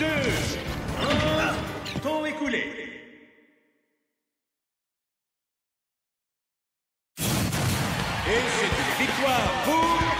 2, 1, temps écoulé. Et c'est une victoire pour...